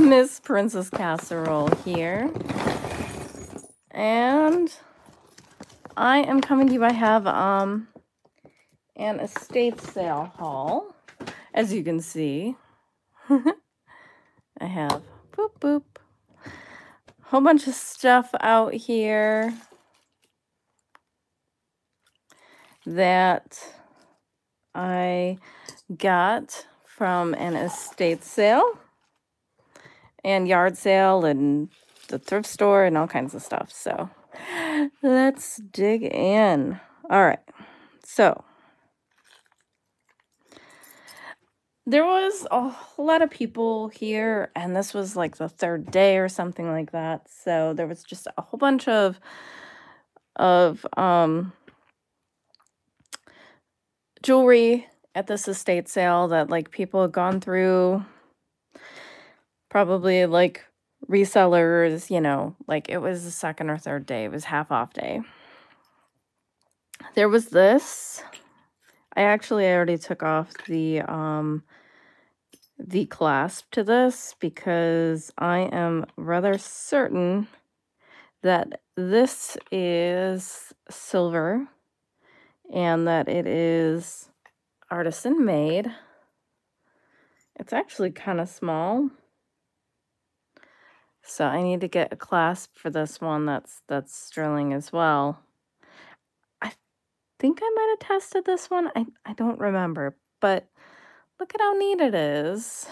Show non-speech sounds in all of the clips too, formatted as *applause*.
*laughs* Miss Princess Casserole here. And I am coming to you. I have um an estate sale haul, as you can see. *laughs* I have boop boop. Whole bunch of stuff out here that I got from an estate sale and yard sale and the thrift store and all kinds of stuff. So let's dig in. All right. So there was a lot of people here, and this was like the third day or something like that. So there was just a whole bunch of of um jewelry at this estate sale that like people had gone through probably like resellers, you know, like it was the second or third day, it was half off day. There was this. I actually already took off the um the clasp to this because I am rather certain that this is silver and that it is artisan made. It's actually kind of small. So I need to get a clasp for this one that's that's sterling as well. I think I might have tested this one. I, I don't remember, but look at how neat it is.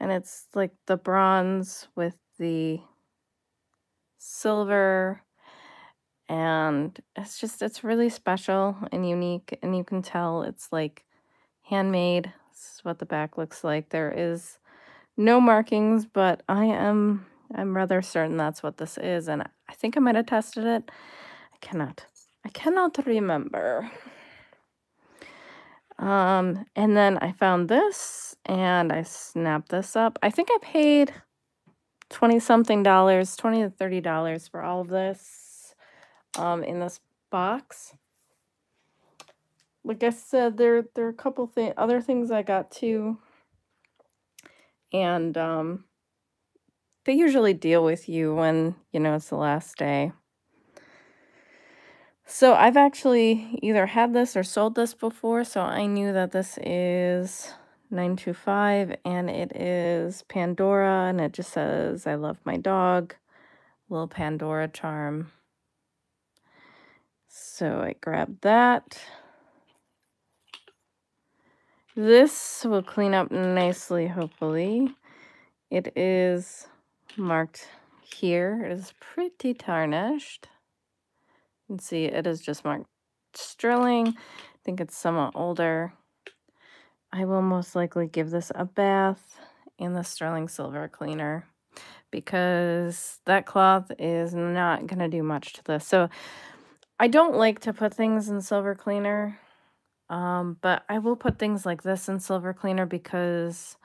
And it's like the bronze with the silver and it's just it's really special and unique and you can tell it's like handmade. This is what the back looks like. There is no markings, but I am I'm rather certain that's what this is, and I think I might have tested it. I cannot. I cannot remember. Um, and then I found this and I snapped this up. I think I paid 20 something dollars, 20 to 30 dollars for all of this um in this box. Like I said, there there are a couple thing other things I got too and um, they usually deal with you when you know it's the last day. So I've actually either had this or sold this before, so I knew that this is 925 and it is Pandora and it just says I love my dog, little Pandora charm. So I grabbed that. This will clean up nicely, hopefully. It is marked here. It is pretty tarnished. You can see it is just marked sterling. I think it's somewhat older. I will most likely give this a bath in the sterling silver cleaner because that cloth is not going to do much to this. So I don't like to put things in silver cleaner um, but I will put things like this in silver cleaner because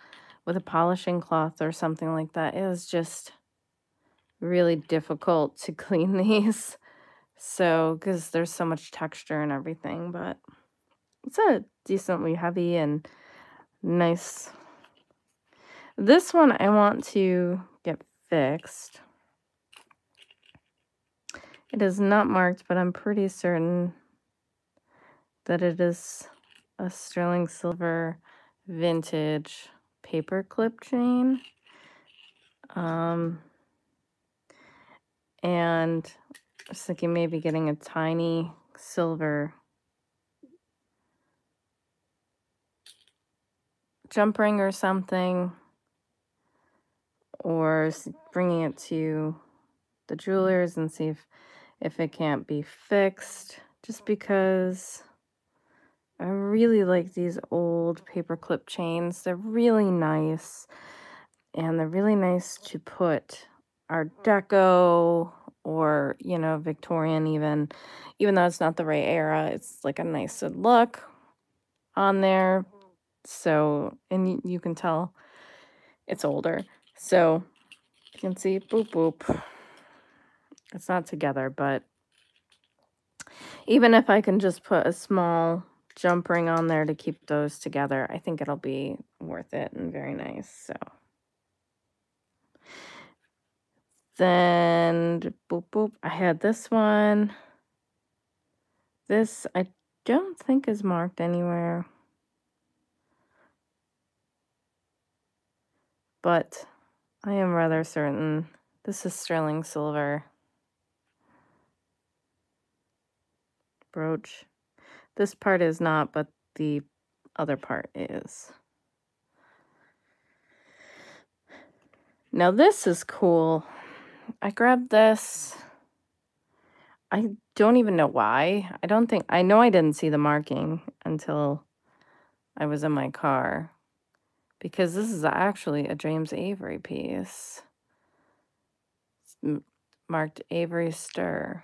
with a polishing cloth or something like that, it is just really difficult to *laughs* clean these. So, because there's so much texture and everything, but it's a decently heavy and nice. This one I want to get fixed. It is not marked, but I'm pretty certain that it is a sterling silver vintage paper clip chain. Um, and I was thinking maybe getting a tiny silver jump ring or something, or bringing it to the jewelers and see if if it can't be fixed just because I really like these old paperclip chains. They're really nice. And they're really nice to put Art Deco or, you know, Victorian even. Even though it's not the right era, it's like a nice look on there. So, and you can tell it's older. So, you can see, boop, boop. It's not together, but even if I can just put a small jump ring on there to keep those together. I think it'll be worth it and very nice. So then boop boop. I had this one. This I don't think is marked anywhere. But I am rather certain this is sterling silver brooch. This part is not, but the other part is. Now this is cool. I grabbed this. I don't even know why. I don't think, I know I didn't see the marking until I was in my car because this is actually a James Avery piece. It's marked Avery Stir.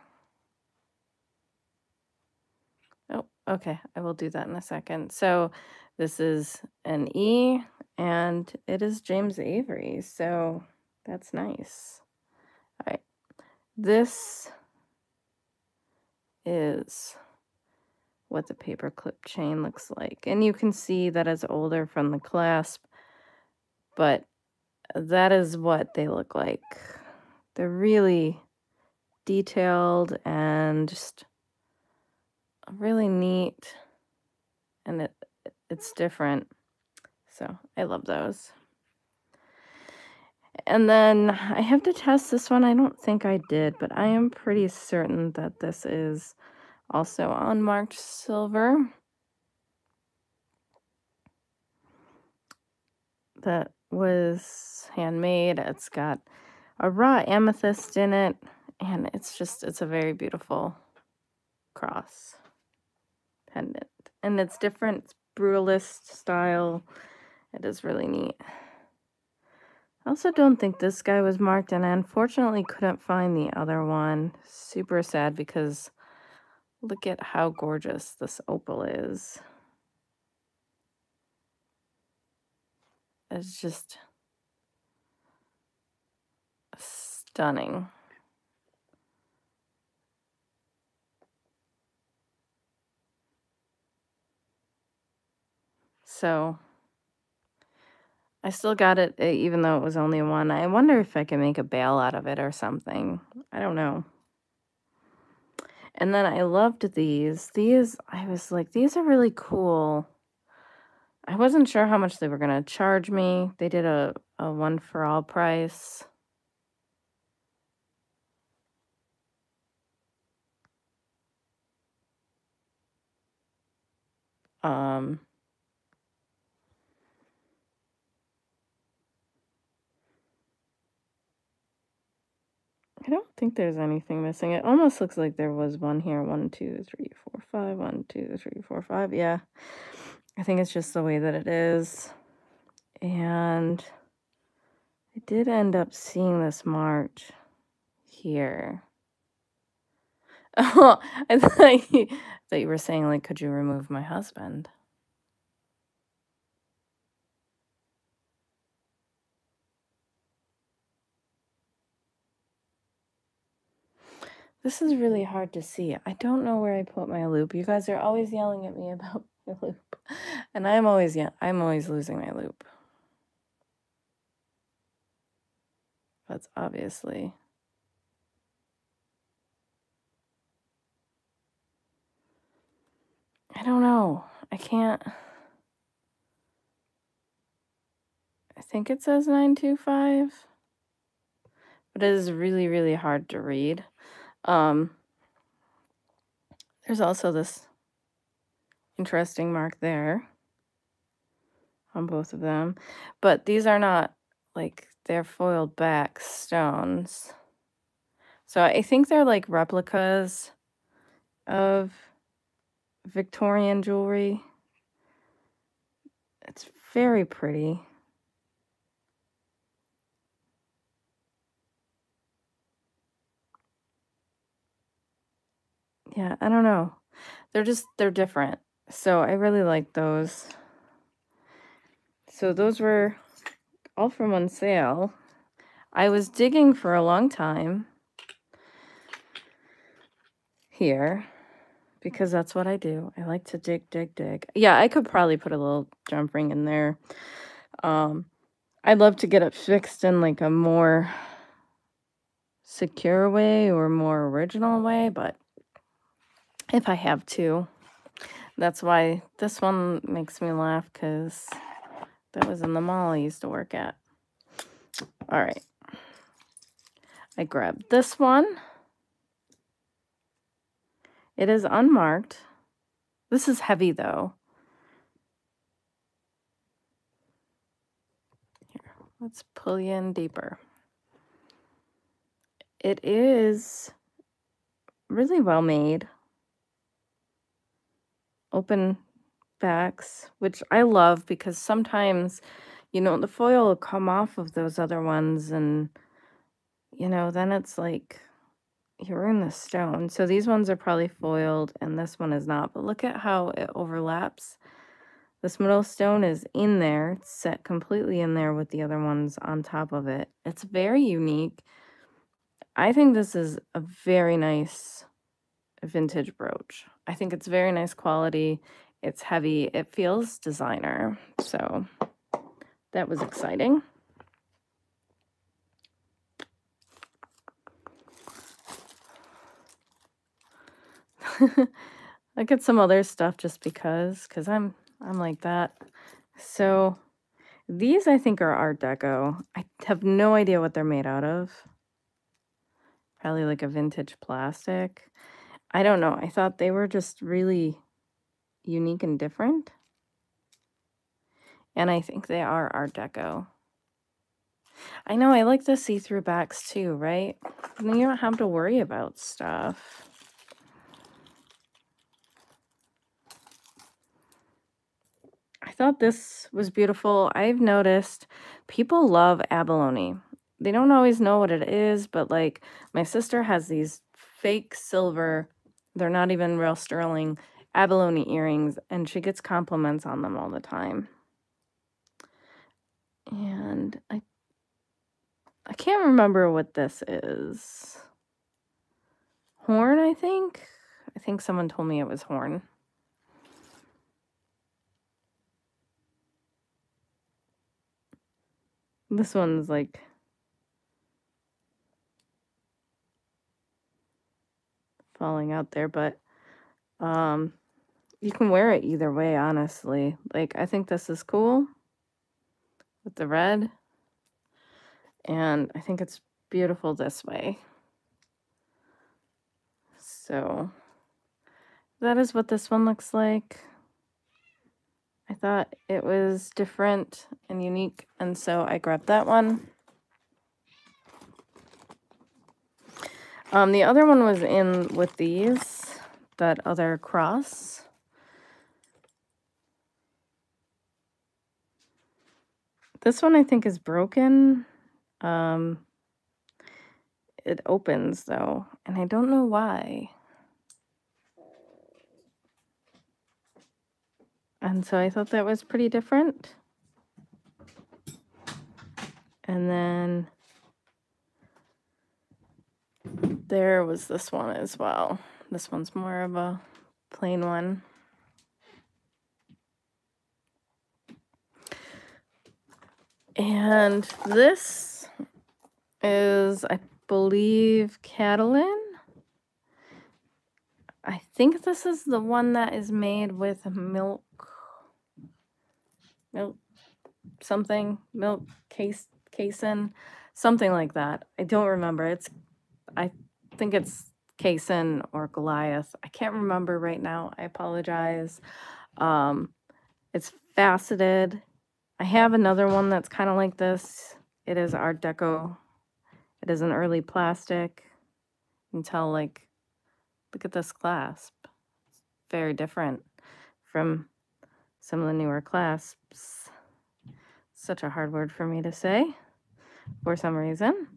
Oh, okay. I will do that in a second. So this is an E and it is James Avery. So that's nice. All right. This is what the paperclip chain looks like. And you can see that it's older from the clasp, but that is what they look like. They're really detailed and just really neat and it it's different. So I love those. And then I have to test this one. I don't think I did, but I am pretty certain that this is also unmarked silver. That was handmade. It's got a raw amethyst in it, and it's just, it's a very beautiful cross pendant. And it's different, it's brutalist style. It is really neat. I also don't think this guy was marked, and I unfortunately couldn't find the other one. Super sad because look at how gorgeous this opal is. It's just stunning. So I still got it eh, even though it was only one. I wonder if I can make a bail out of it or something. I don't know. And then I loved these. These, I was like, these are really cool. I wasn't sure how much they were going to charge me. They did a, a one for all price. Um, I don't think there's anything missing. It almost looks like there was one here. One, two, three, four, five. One, two, three, four, five. Yeah. I think it's just the way that it is. And I did end up seeing this march here. Oh, *laughs* I thought you, I thought you were saying, like, could you remove my husband? This is really mm. hard to see. I don't know where I put my loupe. You guys are always yelling at me *laughs* about my loupe. And I'm always yeah, I'm always losing my loupe. That's obviously I don't know. I can't I think it says 925. But it is really, really hard to read. Um, there's also this interesting mark there on both of them. But these are not like they're foiled back stones. So I think they're like replicas of Victorian jewelry. It's very pretty. Yeah, I don't know. They're just they're different. So I really like those. So those were all from on sale. I was digging for a long time here because that's what I do. I like to dig, dig, dig. Yeah, I could probably put a little jump ring in there. Um, I'd love to get it fixed in like a more secure way or more original way, but if I have to, that's why this one makes me laugh because that was in the mall I used to work at. All right. I grabbed this one. It is unmarked. This is heavy though. Here, let's pull you in deeper. It is really well made. Open backs, which I love because sometimes, you know, the foil will come off of those other ones and, you know, then it's like you ruin the stone. So these ones are probably foiled and this one is not. But look at how it overlaps. This middle stone is in there, it's set completely in there with the other ones on top of it. It's very unique. I think this is a very nice vintage brooch. I think it's very nice quality. It's heavy. It feels designer. So that was exciting. *laughs* I get some other stuff just because, because I'm I'm like that. So these I think are Art Deco. I have no idea what they're made out of. Probably like a vintage plastic. I don't know. I thought they were just really unique and different. And I think they are Art Deco. I know, I like the see-through backs too, right? And Then you don't have to worry about stuff. I thought this was beautiful. I've noticed people love abalone. They don't always know what it is, but like my sister has these fake silver, they're not even real sterling abalone earrings, and she gets compliments on them all the time. And I I can't remember what this is. Horn, I think. I think someone told me it was horn. This one's like falling out there, but um you can wear it either way, honestly. Like I think this is cool with the red. And I think it's beautiful this way. So that is what this one looks like. I thought it was different and unique, and so I grabbed that one. Um, the other one was in with these, that other cross. This one I think is broken. Um, it opens though, and I don't know why. And so I thought that was pretty different. And then there was this one as well. This one's more of a plain one. And this is, I believe, Catalin. I think this is the one that is made with milk milk something, milk case casein, something like that. I don't remember. It's I think it's casein or Galalith. I can't remember right now. I apologize. Um, it's faceted. I have another one that's kind of like this. It is Art Deco. It is an early plastic. You can tell, like, look at this clasp. It's very different from some of the newer clasps. Such a hard word for me to say for some reason.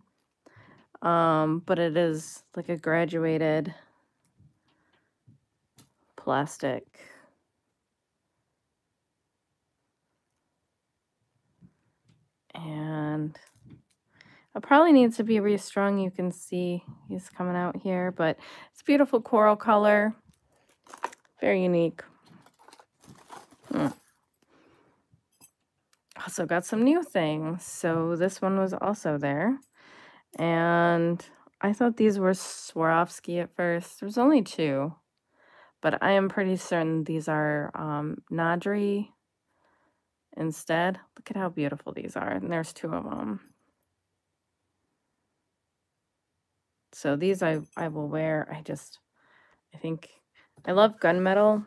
Um, but it is like a graduated plastic. And it probably needs to be restrung. You can see he's coming out here, but it's beautiful coral color. Very unique. Hmm. Also got some new things. So this one was also there. And I thought these were Swarovski at first. There's only two. But I am pretty certain these are um, Nadri instead. Look at how beautiful these are. And there's two of them. So these I, I will wear. I just, I think, I love gunmetal.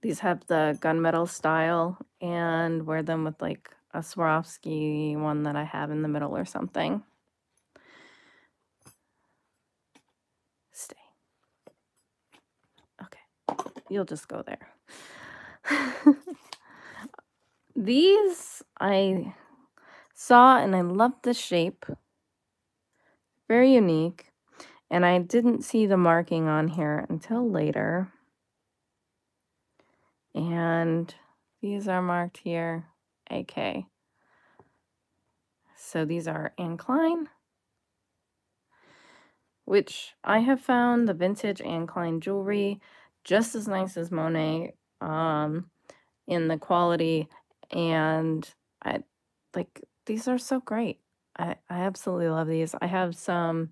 These have the gunmetal style and wear them with like a Swarovski one that I have in the middle or something. Stay. Okay, you'll just go there. *laughs* These I saw and I loved the shape. Very unique. And I didn't see the marking on here until later. And these are marked here, AK. So these are Klein, which I have found the vintage Klein jewelry just as nice as Monet um, in the quality. And I like these are so great. I, I absolutely love these. I have some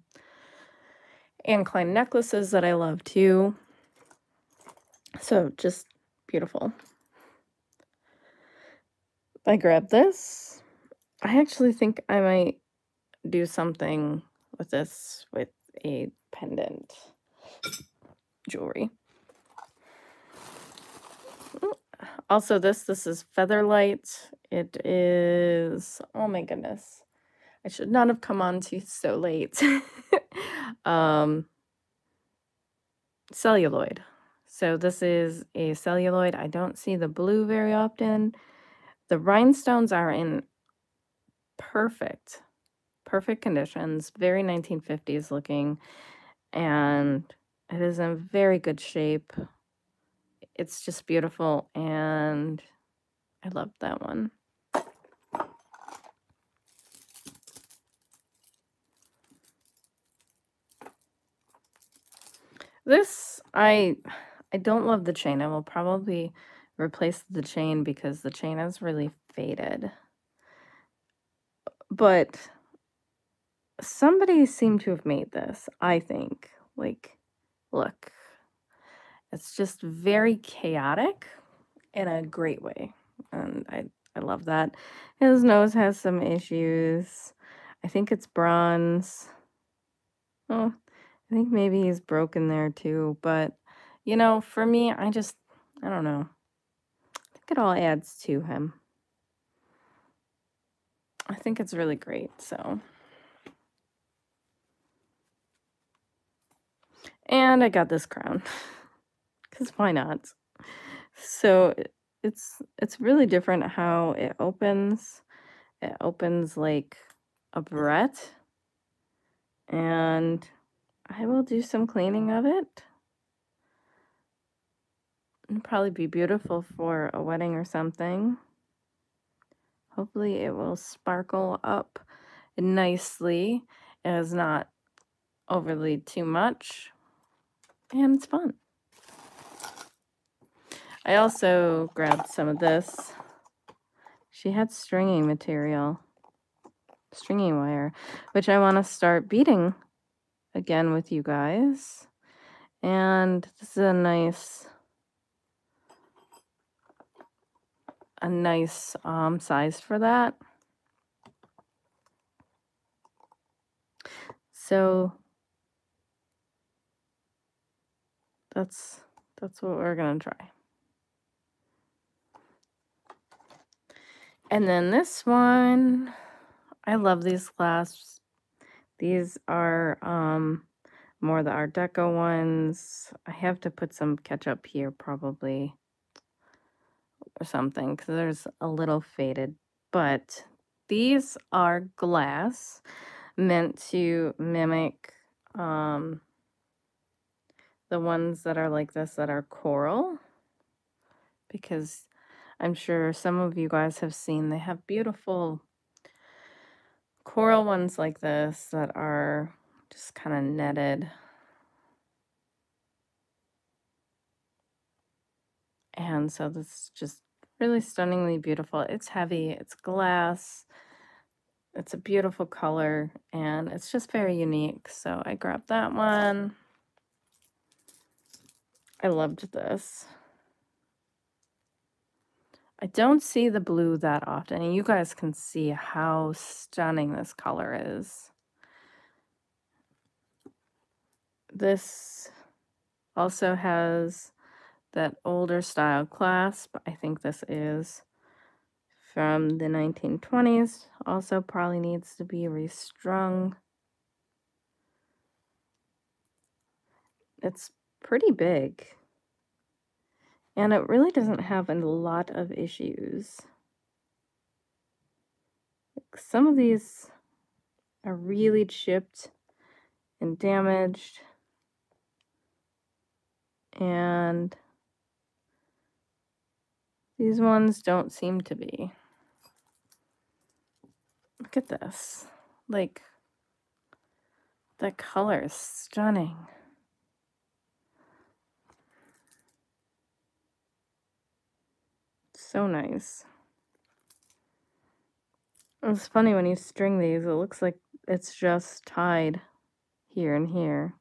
Klein necklaces that I love too. So just beautiful. I grab this. I actually think I might do something with this with a pendant jewelry. Also this, this is Featherlight. It is, oh my goodness. I should not have come on to so late. *laughs* um, celluloid. So this is a celluloid. I don't see the blue very often. The rhinestones are in perfect, perfect conditions, very 1950s looking, and it is in very good shape. It's just beautiful, and I love that one. This, I, I don't love the chain. I will probably replace the chain because the chain is really faded. But somebody seemed to have made this, I think. Like, look. It's just very chaotic in a great way. And I, I love that. His nose has some issues. I think it's bronze. Oh, I think maybe he's broken there too, but you know, for me, I just I don't know. It all adds to him. I think it's really great, so. And I got this crown. *laughs* Cuz why not? So it's it's really different how it opens. It opens like a barrette and I will do some cleaning of it. It'll probably be beautiful for a wedding or something. Hopefully it will sparkle up nicely. It is not overly too much. And it's fun. I also grabbed some of this. She had stringing material, stringing wire, which I want to start beading again with you guys. And this is a nice, a nice um, size for that. So that's that's what we're gonna try. And then this one, I love these clasps. These are um, more the Art Deco ones. I have to put some ketchup here probably or something because there's a little faded. But these are glass meant to mimic um, the ones that are like this that are coral because I'm sure some of you guys have seen they have beautiful coral ones like this that are just kind of netted. And so this is just really stunningly beautiful. It's heavy, it's glass, it's a beautiful color, and it's just very unique. So I grabbed that one. I loved this. I don't see the blue that often, and you guys can see how stunning this color is. This also has that older style clasp. I think this is from the 1920s. Also probably needs to be restrung. It's pretty big. And it really doesn't have a lot of issues. Some of these are really chipped and damaged. And these ones don't seem to be. Look at this. Like, the color is stunning. So nice. It's funny when you string these, it looks like it's just tied here and here.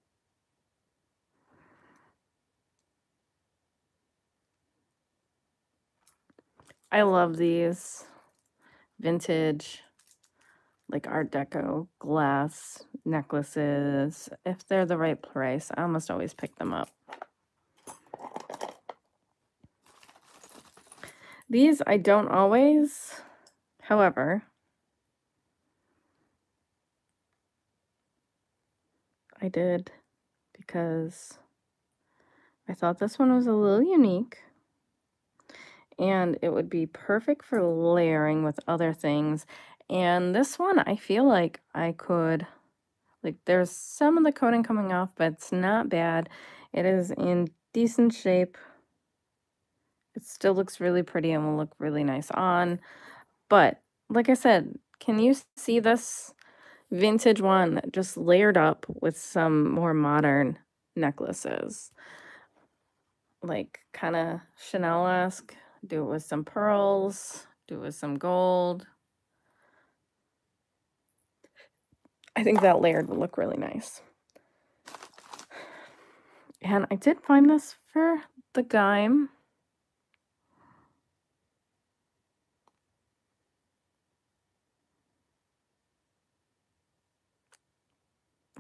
I love these vintage, like Art Deco glass necklaces. If they're the right price, I almost always pick them up. These I don't always, however, I did because I thought this one was a little unique and it would be perfect for layering with other things. And this one, I feel like I could, like there's some of the coating coming off, but it's not bad. It is in decent shape. It still looks really pretty and will look really nice on. But like I said, can you see this vintage one just layered up with some more modern necklaces? Like kind of Chanel-esque. Do it with some pearls. Do it with some gold. I think that layered would look really nice. And I did find this for the Gime.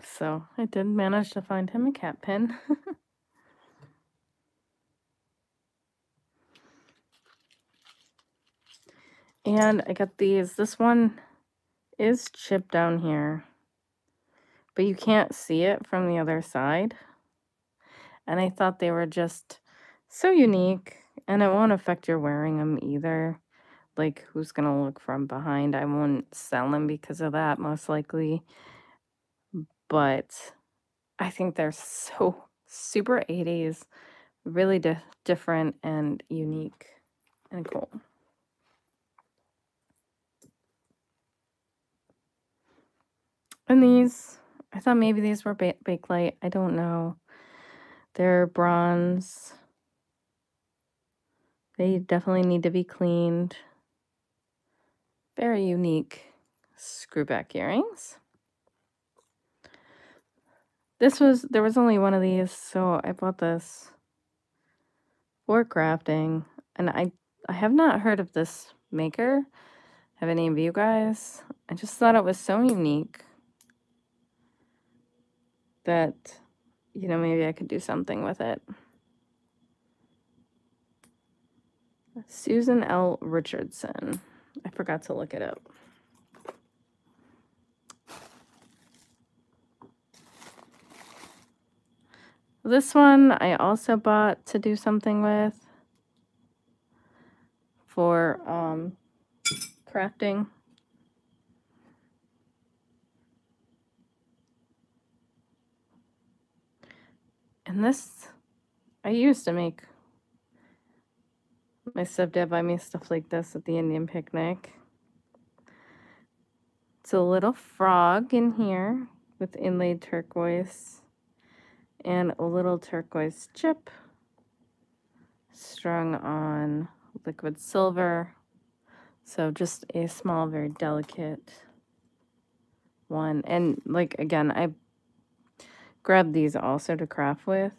So I did manage to find him a cat pin. *laughs* and I got these. This one is chipped down here, but you can't see it from the other side. And I thought they were just so unique, and it won't affect your wearing them either. Like, who's going to look from behind? I won't sell them because of that, most likely but I think they're *laughs* so super 80s, really di different and unique and cool. And these, I thought maybe these were ba Bakelite. I don't know. They're bronze. They definitely need to be cleaned. Very unique screwback earrings. This was, there was only one of these, so I bought this for crafting. And I, I have not heard of this maker. Have any of you guys? I just thought it was so unique that, you know, maybe I could do something with it. Susan L. Richardson. I forgot to look it up. This one I also bought to do something with for um, crafting. And this I used to make my stepdad buy me stuff like this at the Indian picnic. It's a little frog in here with inlaid turquoise and a little turquoise chip. strung on liquid silver. So just a small, very delicate one. And like, again, I grabbed these also to craft with.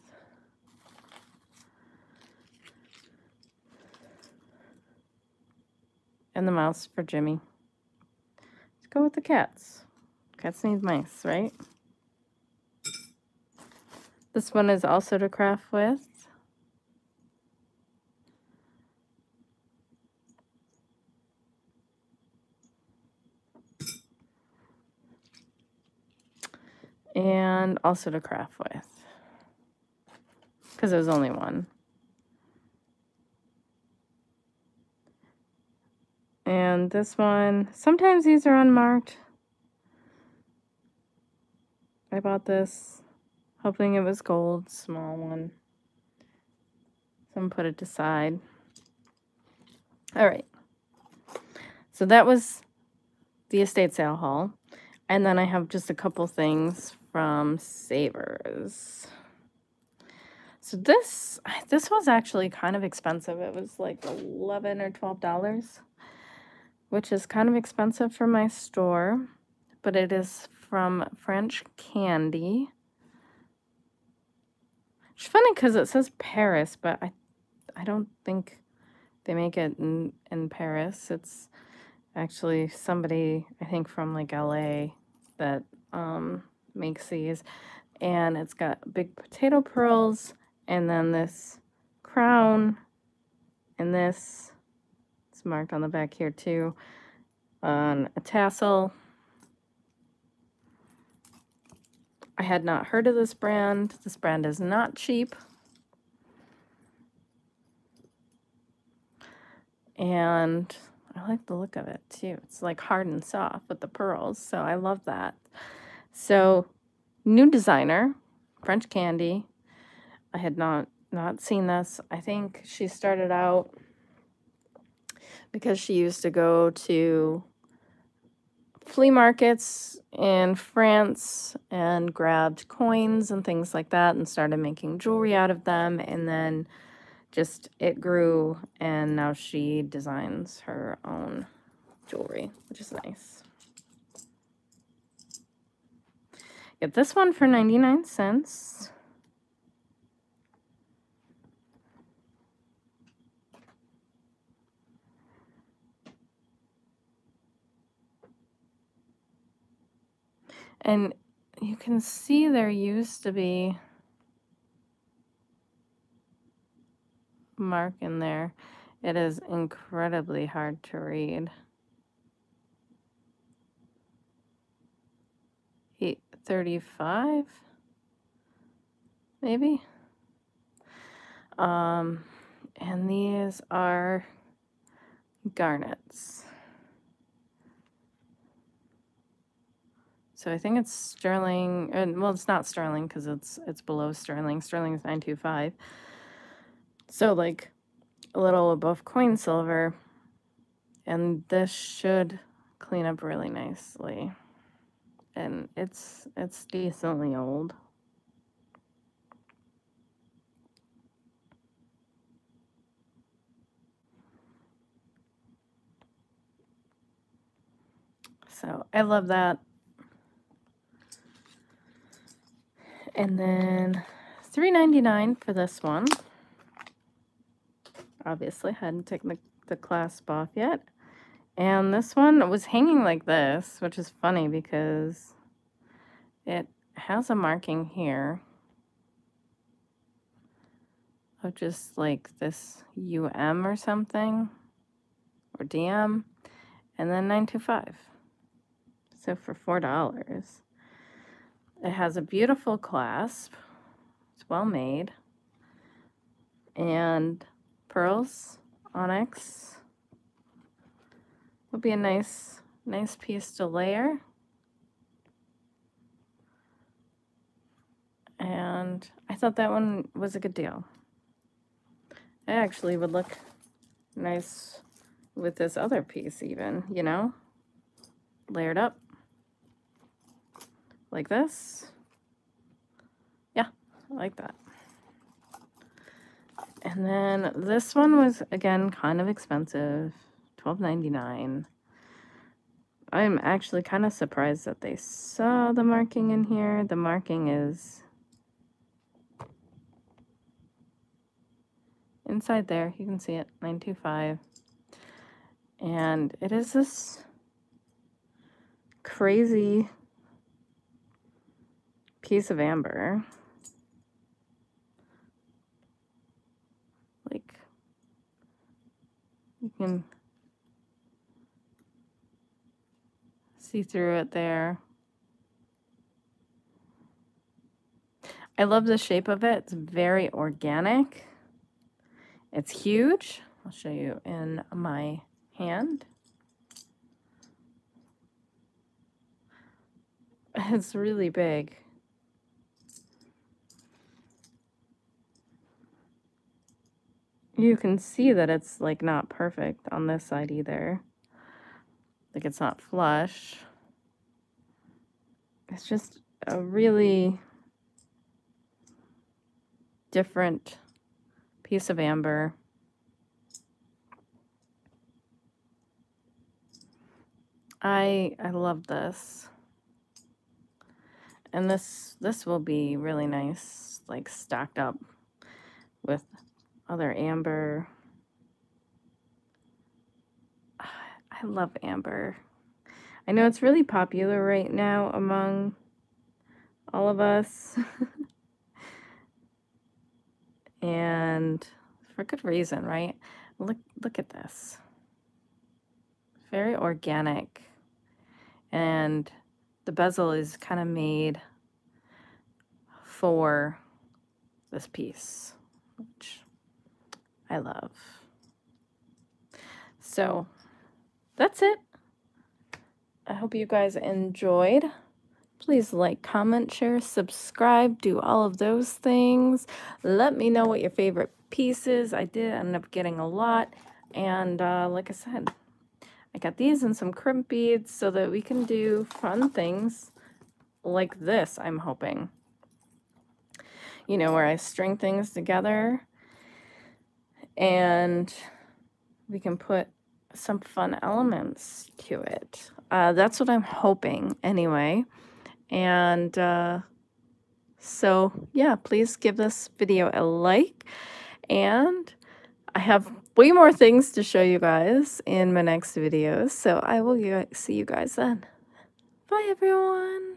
And the mouse for Jimmy. Let's go with the cats. Cats need mice, right? This one is also to craft with. And also to craft with. Because was only one. And this one, sometimes these are unmarked. I bought this hoping it was gold, small one. Some put it aside. All right. So that was the estate sale haul. And then I have just a couple things from Savers. So this this was actually kind of expensive. It was like 11 or 12 dollars which is kind of expensive for my store, but it is from French Kande. It's funny because it says Paris, but I, I don't think they make it in, in Paris. It's actually somebody, I think from like LA that um, makes these. And it's got big potato pearls and then this crown and this It's marked on the back here too on a tassel. I had not heard of this brand. This brand is not cheap. And I like the look of it too. It's like hard and soft with the pearls. So I love that. So new designer, French Kande. I had not not seen this. I think she started out because she used to go to flea markets in France and grabbed coins and things like that and started making jewelry out of them. And then just it grew, and now she designs her own jewelry, which is nice. Get this one for 99 cents. And you can see there used to be mark in there. It is incredibly hard to read. 835 maybe um and these are garnets So I think it's sterling, and well, it's not sterling because it's it's below sterling. Sterling is nine two five. So like a little above coin silver, and this should clean up really nicely. And it's it's decently old. So I love that. And then $3.99 for this one. Obviously, hadn't taken the, the clasp off yet. And this one was hanging like this, which is funny because it has a marking here of just like this UM or something, or DM, and then 925. So for $4. It has a beautiful clasp. It's well made. And pearls, onyx. Would be a nice, nice piece to layer. And I thought that one was a good deal. It actually would look nice with this other piece even, you know? Layered up like this. Yeah, I like that. And then this one was again kind of expensive, twelve ninety nine. I'm actually kind of surprised that they saw the marking in here. The marking is inside there. You can see it, 925. And it is this crazy piece of amber. Like, you can see through it there. I love the shape of it. It's very organic. It's huge. I'll show you in my hand. *laughs* It's really big. You can see that it's like not perfect on this side either. Like it's not flush. It's just a really different piece of amber. I I love this. And this this will be really nice, like stacked up with other amber. I love amber. I know it's really popular right now among all of us. *laughs* and for good reason, right? Look look at this. Very organic. And the bezel is kind of made for this piece, which I love. So that's it. I hope you guys enjoyed. Please like, comment, share, subscribe, do all of those things. Let me know what your favorite piece is. I did end up getting a lot. And uh, like I said, I got these and some crimp beads so that we can do fun things like this, I'm hoping. You know, where I string things together and we can put some fun elements to it. Uh, that's what I'm hoping anyway. And uh, so, yeah, please give this video a like. And I have way more things to show you guys in my next videos. So I will see you guys then. Bye, everyone.